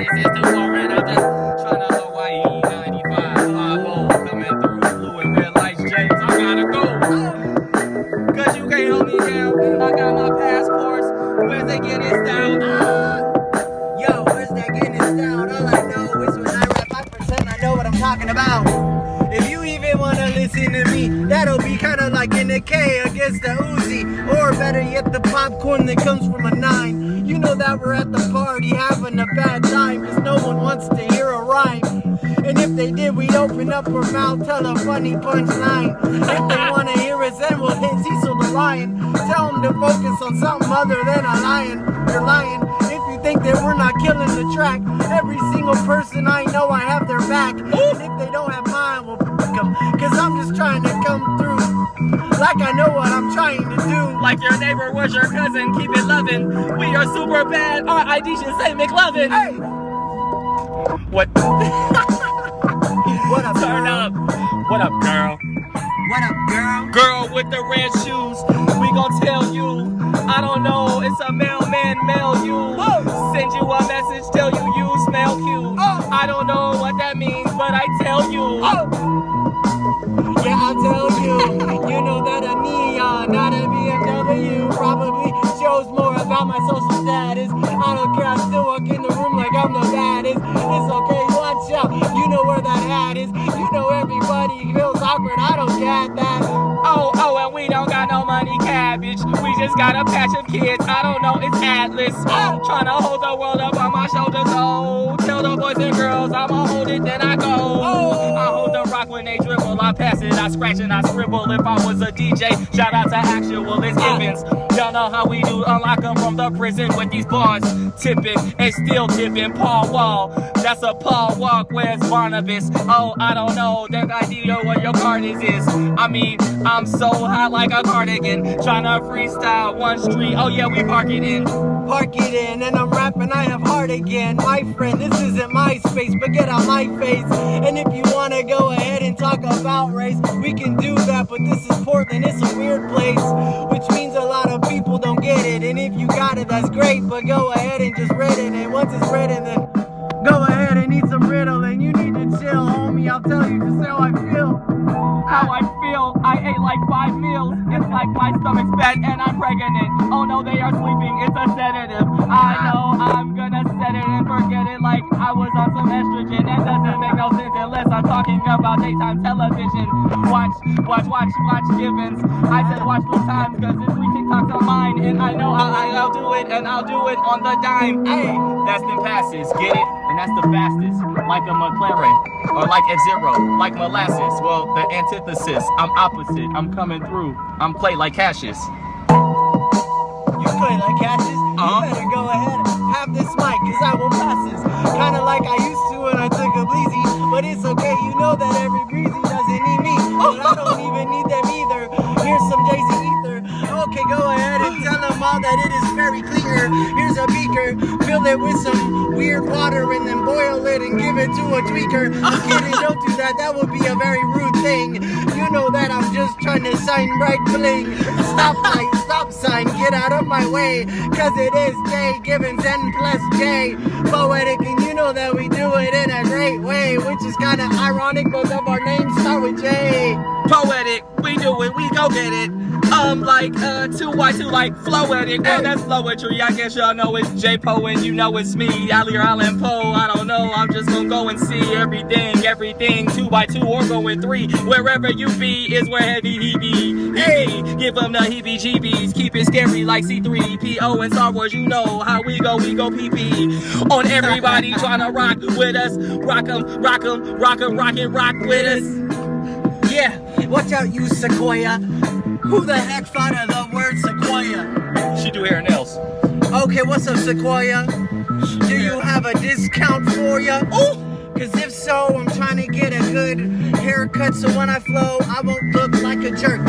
this is too boring. I'm just trying to Hawaii 95. 5 coming through. And red lights, James. I gotta go. Cause you can't hold me down. I got my passports. Where's they get it down? Yo, where's that getting it down? All I know is when I rap 5%, I know what I'm talking about. If you even wanna listen to me, that'll be kinda like in the K against the Uzi. Or better yet, the popcorn that comes from a nine. You know that we're at the time, cause no one wants to hear a rhyme. And if they did, we'd open up our mouth, tell a funny punchline. If they wanna hear us, then we'll hit Cecil the Lion. Tell them to focus on something other than a lion. You're lying. If you think that we're not killing the track, every single person I know, I have their back. And if they don't have mine, we'll fuck 'em. Cause I'm just trying to come through. Like I know what I'm trying. Like your neighbor was your cousin, keep it loving. We are super bad, our ID should say McLovin. Hey, What? what up, Turn up. What up, girl? What up, girl? Girl with the red shoes, we gon' tell you. I don't know, it's a mailman mail you. Oh. Send you a message, tell you you smell cute. Oh. I don't know what that means, but I tell you. Oh! You know everybody feels awkward. I don't get that. Oh, oh, and we don't got no money cabbage. We just got a patch of kids. I don't know, it's Atlas. Trying to hold the world up on my shoulders. Oh, tell the boys and girls I'ma hold I pass it, I scratch and I scribble. If I was a DJ, shout out to Actual, it's. Evans. Y'all know how we do. Unlock them from the prison with these bars. Tipping and still tipping. Paul Wall. That's a Paul Walk. Where's Barnabas? Oh, I don't know. That idea what your card is is. I mean, I'm so hot like a cardigan. Trying to freestyle one street. Oh yeah, we park it in. Park it in, and I'm rapping, I have heart again. My friend, this isn't my space, but get out my face. And if you wanna go ahead and talk about race, we can do that, but this is Portland, it's a weird place. Which means a lot of people don't get it. And if you got it, that's great, but go ahead and just read it. And once it's read then about daytime television. Watch, watch, watch, watch Givens. I said watch two times because this three TikToks on mine. And I know how I- I'll do it and I'll do it on the dime. Hey, that's the passes, get it? And that's the fastest, like a McLaren or like F Zero, like molasses. Well, the antithesis. I'm opposite. I'm coming through. I'm play like Cassius. You play like Cassius? Uh-huh. You better go ahead. Have this mic, cause I will pass this. Kinda like I used to when I took a bleezy. But it's know that every breezy doesn't need me. But I don't even need them either. Here's some Jay Z ether. Okay, go ahead and tell them all that it is very clear. Here's a beaker, fill it with some weird water and then boil it and give it to a tweaker. Kidding, don't do that, that would be a very rude thing. You know that I'm just trying to sign right bling. Stop stop sign, get out of my way. Cause it is J Givens N plus J. Poetic, and you know that we do it in a great way. Which is kinda ironic, both of our names start with J. Poetic, do it, we go get it. Um, like, uh, 2Y2, like, floetic. Well, that's poetry. I guess y'all know it's J Po and you know it's me, Ali or Allan Poe. I don't know, I'm just gonna go and see everything, everything. 2x2 or going 3. Wherever you be is where heavy he be. He be. Give them the heebie jeebies. Keep it scary like C3PO and Star Wars. You know how we go, we go PP. On everybody trying to rock with us. Rock 'em, rock 'em, rock 'em, rock rock with us. Yeah, watch out, you Sequoia. Who the heck thought of the word Sequoia? She do hair and nails. Okay, what's up, Sequoia? Do you have a discount for ya? Ooh! Cause if so, I'm trying to get a good haircut so when I flow, I won't look like a jerk.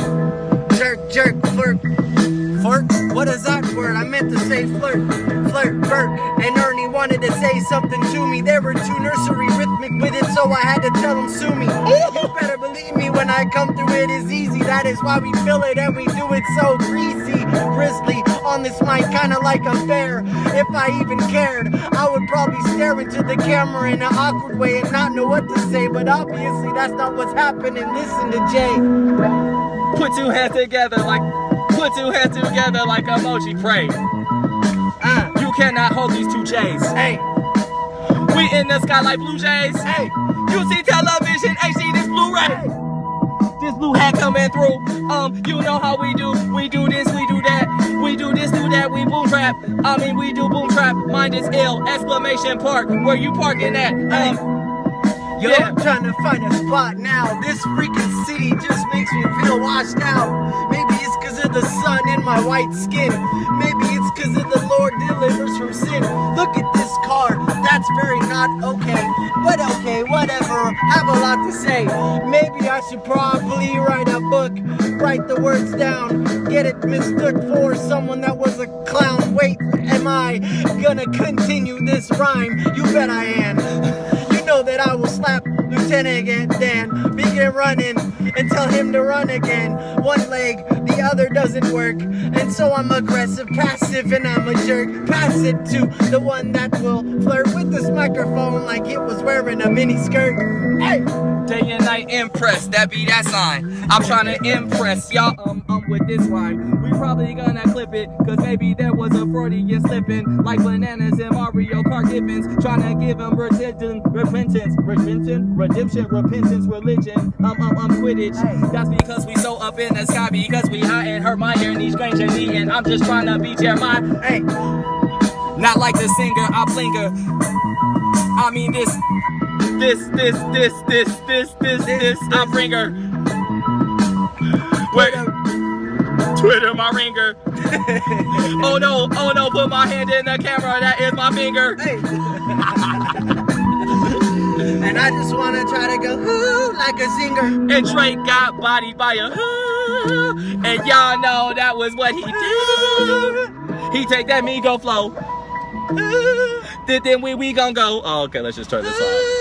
Jerk, jerk, flirt. Flirt? What is that word? I meant to say flirt. Flirt, Bert. And Ernie wanted to say something to me. There were two nursery rhythmic with it, so I had to tell them sue me. You better believe me when I come through it is easy. That is why we feel it and we do it so greasy. grizzly on this mic, kinda like a bear. If I even cared, I would probably stare into the camera in an awkward way and not know what to say. But obviously, that's not what's happening. Listen to Jay. Put two hands together like, put two hands together like emoji pray. Uh, You cannot hold these two J's. hey, We in the sky like blue jays. hey, You see television, HD, this Blu-ray. This blue hat coming through. Um, you know how we do. We do this, we do that. We do this, do that. We boom trap. I mean, we do boom trap. Mind is ill. Exclamation park. Where you parking at? Um, Yo, Yeah. I'm trying to find a spot now. This freaking city just makes me feel washed out. Maybe it's cause of the sun in my white skin. Maybe it's cause of the Lord have a lot to say. Maybe I should probably write a book, write the words down, get it mistook for someone that was a clown. Wait, am I gonna continue this rhyme? You bet I am. You know that I will slap Lieutenant Dan, begin running, and tell him to run again. One leg, the other doesn't work, and so I'm aggressive, passive, and I'm a jerk. Pass it to the one that will flirt with this microphone like it was wearing a mini skirt. Hey, Day and night impress, that be that sign. I'm trying to impress y'all um, um with this rhyme. We probably gonna clip it, cause maybe there was a Freudian slipping. Like bananas and Mario Kart Gibbons. Trying to give them repentance, repentance, redemption, redemption, repentance, religion. Um, um, um, Quidditch. That's because we so up in the sky, because we high and Hermione Granger Lee, and I'm just trying to be Jeremiah. hey, Not like the singer, I blinger. I mean this, this, this, this, this, this, this, this, I bringer. Wait, Twitter, my ringer. oh no, oh no, put my hand in the camera, that is my finger. hey. and I just wanna try to go ooh like a singer. And Drake got bodied by a and y'all know that was what he did. He take that Migo flow. Then, then we we gon' go. Oh, okay, let's just turn this off.